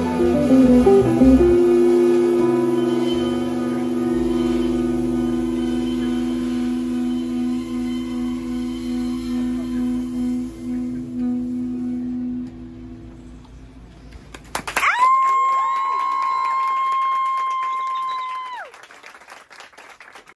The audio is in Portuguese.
Música